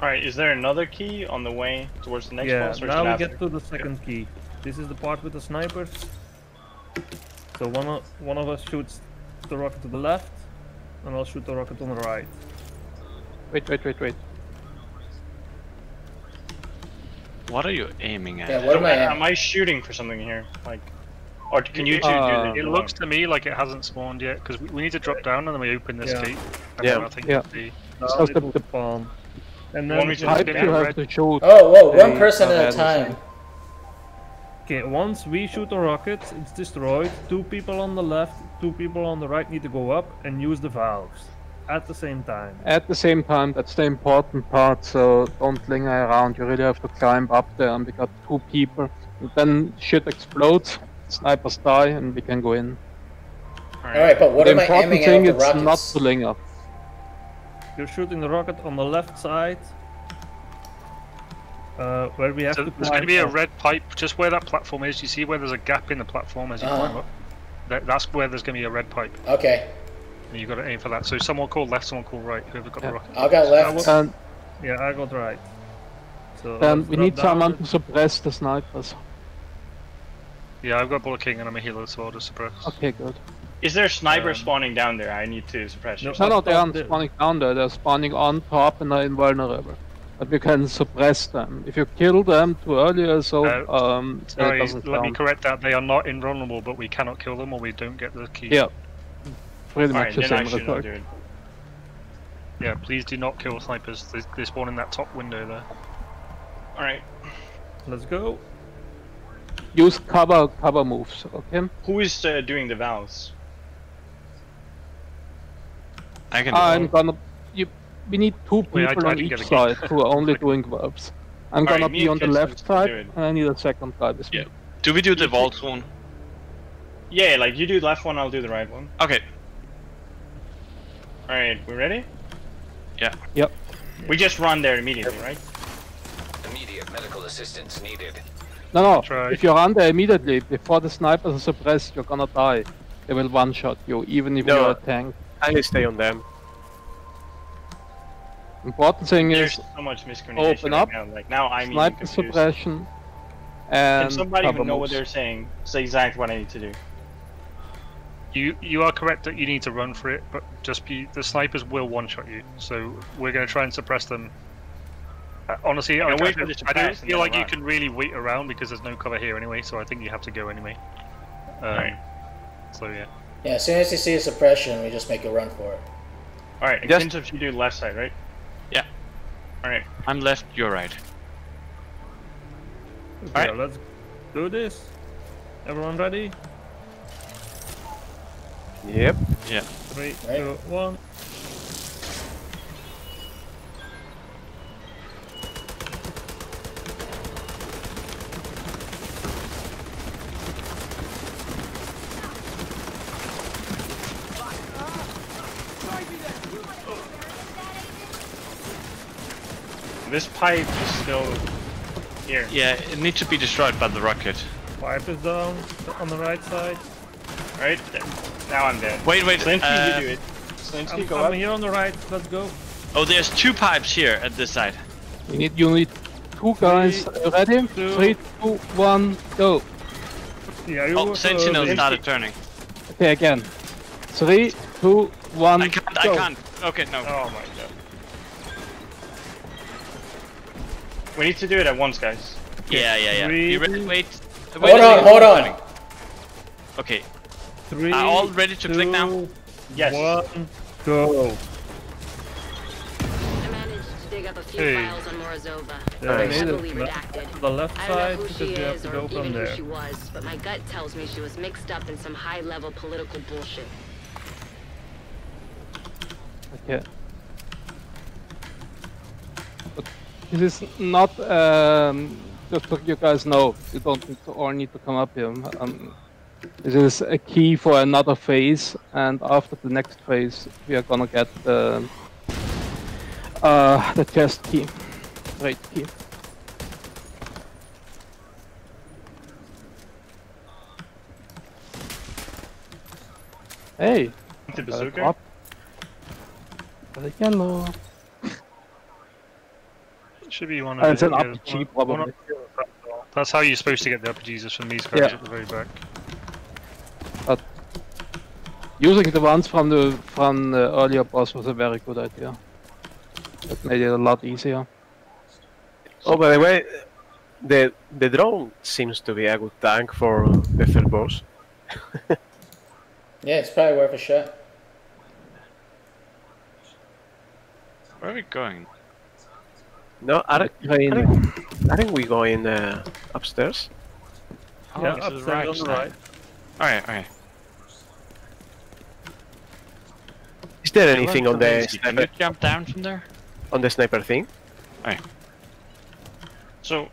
Alright, is there another key on the way towards the next yeah, boss or is now we after? get to the second key. This is the part with the snipers. So one of one of us shoots the rocket to the left, and I'll shoot the rocket on the right. Wait, wait, wait, wait. What are you aiming at? Yeah, what am I Am? I shooting for something here? Like, or can you two Uh, do It the looks to me like it hasn't spawned yet because we, we need to drop down and then we open this Yeah. gate. And Yeah, I think yeah. it'll be- Now just it the- will the- spawn. And then me Just Type you have to shoot. Oh, whoa, one person at a time. Okay, once we shoot a rocket, it's destroyed. Two people on the left, two people on the right need to go up and use the valves at the same time. At the same time, that's the important part, so don't linger around. You really have to climb up there, and we got two people. And then shit explodes, snipers die, and we can go in. Alright, but what the am I important aiming thing at with is the not rockets? to linger. You're shooting the rocket on the left side, uh, where we have So to there's going to be a red pipe just where that platform is. You see where there's a gap in the platform as you Uh-huh. climb up. That, that's where there's going to be a red pipe, Okay, and you've got to aim for that. So someone call left, someone call right. Whoever got Yeah. the rocket. I'll got left. And Yeah, I got right. So then let's we need someone to suppress the snipers. Yeah, I've got Bullet King and I'm a healer, so I'll just suppress. Okay, good. Is there a sniper Um, spawning down there? I need to suppress No. you. No, no, they aren't spawning down there. They're spawning on top and are invulnerable. But we can suppress them. If you kill them too early, so Uh, um, it Sorry, doesn't let me correct that. They are not invulnerable, but we cannot kill them or we don't get the key. Yeah, pretty Alright, much the then I same result. Yeah, please do not kill snipers. They, they spawn in that top window there. Alright. Let's go. Use cover cover moves, okay? Who is uh, doing the valves? I can do I'm it. gonna. You, we need two people Wait, I- I on each side who are only doing verbs. I'm Alright, gonna me be on the left side, and I need a second guy with me. Yeah. Do we do the vault one? Yeah, like you do the left one, I'll do the right one. Okay. Alright, we ready? Yeah. Yep. We just run there immediately, right? Immediate medical assistance needed. No, no. Try. If you're under immediately before the snipers are suppressed, you're gonna die. They will one-shot you, even if No. you're a tank. I need to stay on them. Important thing There's is so much miscommunication open right up, now. Like now I'm even sniper suppression, and Can somebody cover even know what they're saying? Say exactly what I need to do. You you are correct that you need to run for it, but just be the snipers will one shot you. So we're going to try and suppress them. Uh, honestly, I, can I, wait for don't, I don't feel then like you can really wait around because there's no cover here anyway. So I think you have to go anyway. Um, Alright. So yeah. Yeah, as soon as you see a suppression, we just make a run for it. Alright, Yes. Extensive, you do left side, right? Yeah. Alright. I'm left, you're right. Okay, Alright. let's do this. Everyone ready? Yep. Yeah. Three, Right. two, one. This pipe is still here. Yeah, it needs to be destroyed by the rocket. Pipe is down on the right side. Right? There. Now I'm dead. Wait, wait. Slinsky, uh, you do it. Slinsky, I'm, go I'm up. here on the right. Let's go. Oh, there's two pipes here at this side. You need, you need two guys. Three, ready? two. Three, two, one, go. Yeah, you Oh, uh, Sentinel Slinsky. started turning. Okay, again. Three, two, one, I can't, go. I can't. Okay, no. Oh my We need to do it at once, guys. Yeah, yeah, yeah. Three. You ready? Wait. Wait Hold on, hold on. Okay. Three, Are all ready to click now? Yes. One, go. I managed to dig up a few Hey. files on Morozova. Yeah, They're heavily it. redacted. The left I don't side know who because she we have is to or go from even who there. she was, but my gut tells me she was mixed up in some high-level political bullshit. Okay. This is not um, just so you guys know. You don't need to all need to come up here. Um, this is a key for another phase, and after the next phase, we are gonna get the uh, the chest key, right key. Hey, The bazooka. drop. Got a yellow. Should be one Uh, of it's the, an yeah, RPG one- one of- That's how you're supposed to get the RPGs is from these guys Yeah. at the very back. Using the ones from the from the earlier boss was a very good idea. That made it a lot easier. Oh, by the way, the the drone seems to be a good tank for the third boss. Yeah, it's probably worth a shot. Where are we going? No, I, don't- I, think, I think we going uh, upstairs. Oh, yeah, this is upstairs right on the right. Alright, alright. Is there anything on the Can you sniper, jump down from there? on the sniper thing? Alright. So,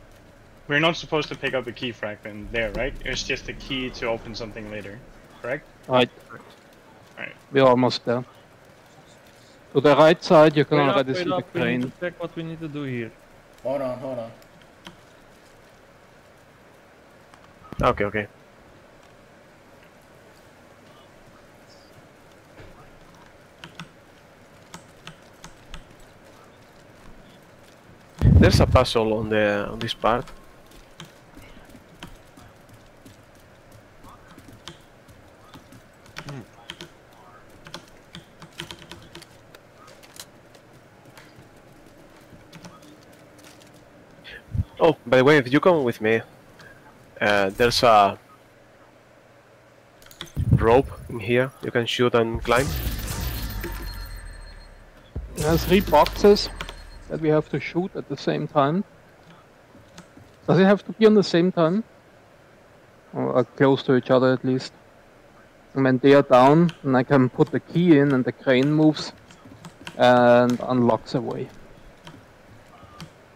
we're not supposed to pick up a key fragment there, right? It's just a key to open something later, correct? Alright. Right. We're almost there. To the right side, you can Wait already wait see the up, we need crane. to check what we need to do here. Hold on, hold on. Okay, okay. There's a puzzle on the on this part. Oh, by the way, if you come with me, uh, there's a rope in here. You can shoot and climb. There's three boxes that we have to shoot at the same time. Does it have to be on the same time? Or close to each other at least. And when they are down, and I can put the key in and the crane moves and unlocks a way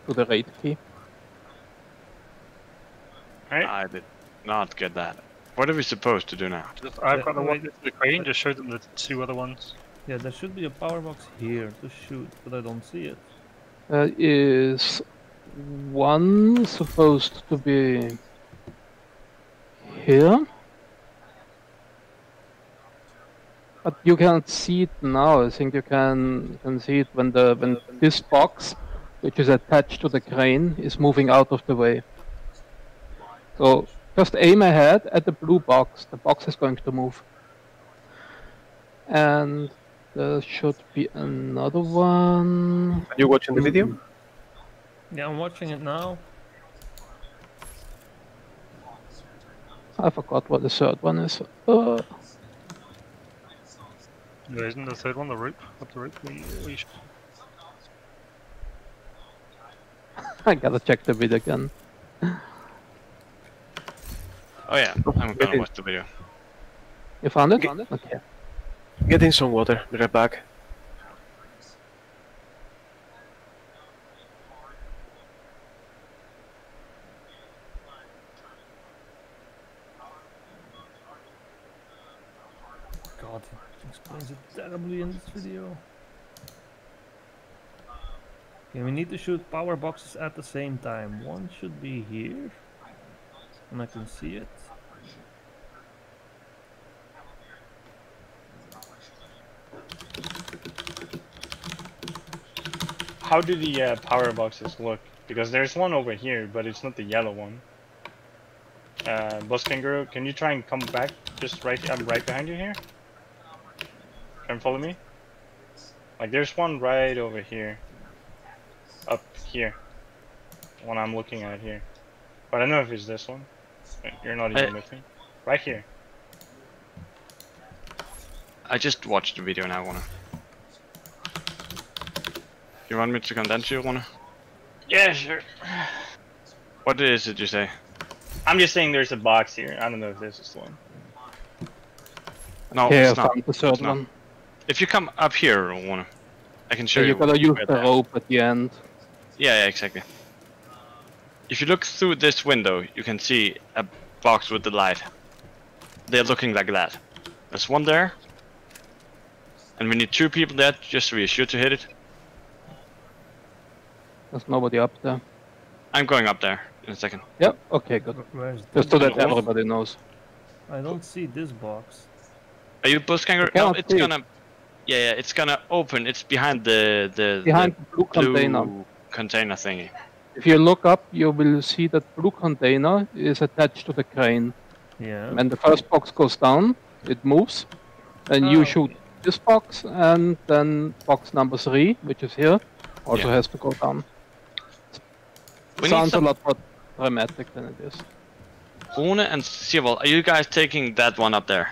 to the raid key. I did not get that. What are we supposed to do now? Just, I've got the one wait. that's the crane, just show them the two other ones. Yeah, there should be a power box here to shoot, but I don't see it. Uh, is one supposed to be here? But you can't see it now. I think you can can see it when the when this box, which is attached to the crane, is moving out of the way. So just aim ahead at the blue box. The box is going to move. And there should be another one. Are you watching the video? Yeah, I'm watching it now. I forgot what the third one is. Uh, There isn't the third one, the rope. Up the rope. We, we should... I gotta check the video again. Oh yeah, I'm gonna watch the video. You found it? Okay. Okay. Get in some water. Be right back. God, it explains it terribly in this video. Okay, we need to shoot power boxes at the same time. One should be here. And I can see it. How do the uh, power boxes look? Because there's one over here, but it's not the yellow one. Uh, Boss Kangaroo, can you try and come back? Just right, I'm right behind you here. Can you follow me? Like, there's one right over here. Up here. One I'm looking at here. But I don't know if it's this one. You're not even I- with me. Right here. I just watched the video now, wanna. You want me to condense you, wanna? Yeah, sure. What is it you say? I'm just saying there's a box here. I don't know if this is one. No, Okay, it's not. the third It's not. one. If you come up here, wanna, I can show So you. you gotta use the they are. rope at the end. Yeah, yeah, exactly. If you look through this window, you can see a box with the light. They're looking like that. There's one there. And we need two people there just so we're sure to hit it. There's nobody up there. I'm going up there in a second. Yep. Okay, good. Just so that everybody knows. I don't see this box. Are you bush kangaroo? No, it's see gonna. Yeah, yeah, it's gonna open. It's behind the the Behind the the blue blue container. container thingy. If you look up, you will see that blue container is attached to the crane. Yeah. When the first box goes down, it moves. Then Oh, you shoot this box, and then box number three, which is here, also Yeah. has to go down. We need Sounds some- a lot more dramatic than it is. Rune and Sivol, are you guys taking that one up there?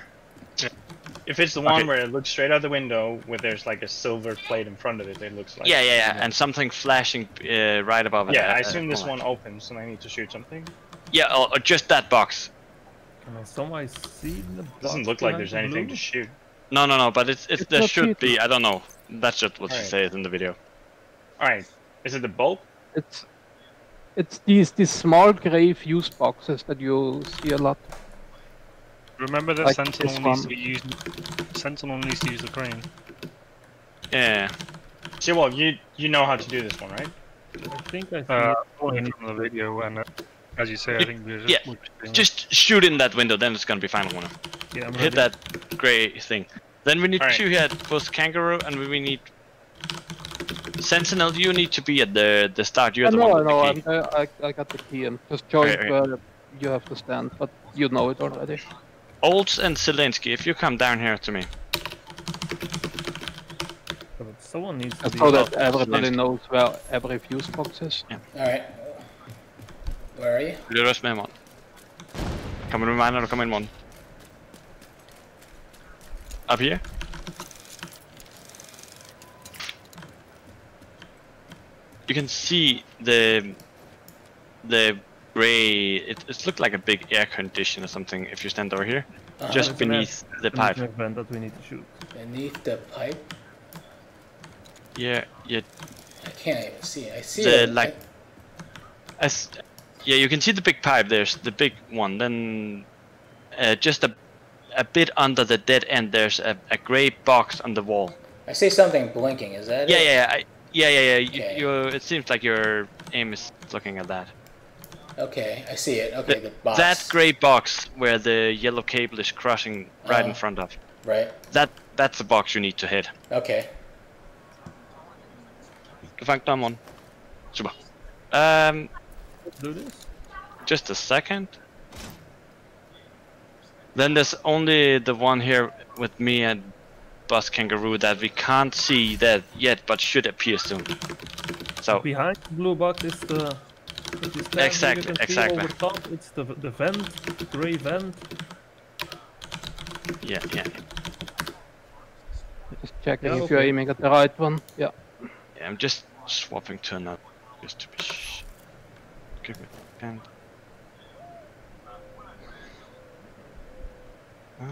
If it's the one Okay. where it looks straight out the window, where there's like a silver plate in front of it, it looks like. yeah, yeah, yeah, and something flashing uh, right above it. Yeah, uh, I uh, assume this one opens, and I need to shoot something. Yeah, or, or just that box. Can I somehow see the box? Doesn't look like there's anything blue? to shoot. No, no, no, but it's, it's, It's there not should be. I don't know. That's just what she Alright. says in the video. All right, is it the bulb? It's it's these these small gray fuse boxes that you see a lot. Remember that Like Sentinel needs one. to use Sentinel needs to use the crane. Yeah. See, well, you you know how to do this one, right? I think I see Uh, it. only from the video, and uh, as you say, I Yeah, think we're yeah, we're. Just shoot in that window, then it's gonna be fine. Rune. Yeah, I'm Hit ready. that gray thing. Then we need Alright. to hit both kangaroo and we need Sentinel. You need to be at the the start. You're I the know, one I with know, the key. I'm, I, I got the key and just joined Okay, okay. where you have to stand, but you know it already. Olds and Zelensky, if you come down here to me. Someone needs to Just be. so that everybody Zelensky. knows where every fuse box is. Alright. Where are you? Vill du rösta med imorgon? Kommer du med mig när du kommer in imorgon? Up here? You can see the the gray. It, it looked like a big air condition or something. If you stand over here, Uh-huh. just There's an beneath the There's pipe. an event that we need to shoot. Beneath the pipe? Yeah, yeah. I can't even see it. I see The, it. like- As yeah, you can see the big pipe. There's the big one. Then uh, just a a bit under the dead end. There's a, a gray box on the wall. I, I see something blinking. Is that Yeah, it? yeah, yeah. I, yeah, yeah, yeah. You, Okay. you, it seems like your aim is looking at that. Okay, I see it. Okay, the box. That gray box where the yellow cable is crossing right in Uh-huh. front of. Right. That that's the box you need to hit. Okay. Du fang dem. Super. Um, do this. just a second. Then there's only the one here with me and Bus Kangaroo that we can't see that yet, but should appear soon. So Behind the blue box is the. if you stand here, Exactly, you can see exactly. Over top, it's the the vent, the gray vent. yeah, yeah, Just checking Yeah, if you're aiming at the right one. Yeah. yeah. I'm just swapping to another just to be. Sh- Give me a second. Uh,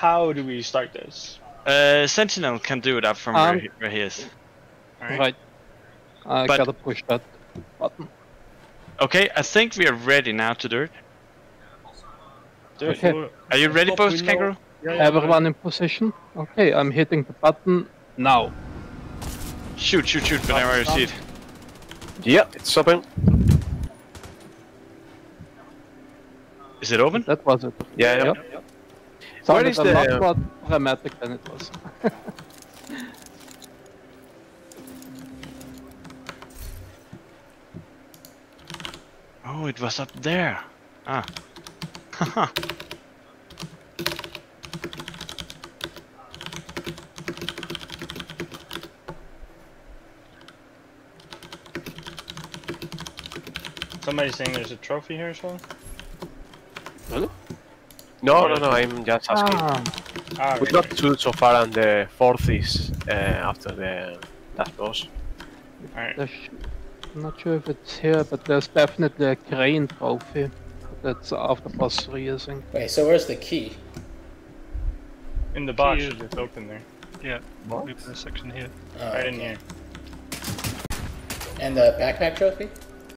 How do we start this? Uh, Sentinel can do that from Um, where, he, where he is. Alright. Right. I But- gotta push that button. Okay, I think we are ready now to do it. Do. Okay. Sure. Are you ready, Top Post window. Kangaroo? Yeah, yeah, Everyone in position? Okay, I'm hitting the button now. Shoot, shoot, shoot whenever you see it. Yeah, it's open. Is it open? That was it. Yeah, yeah. Yep. Where Sounded is a the- lot more dramatic than it was. Oh, it was up there. Ah. Haha. Somebody's saying there's a trophy here as well. No, no, no, I'm just asking. Ah, Ah, We right. got two so far, and the fourth is uh, after the last boss. Alright. I'm not sure if it's here, but there's definitely a crane trophy. That's after boss 3, I think. Wait, so where's the key? In the box, Key is- it's open there. Yeah, we've got this section here. Oh, Right in here. And the backpack trophy?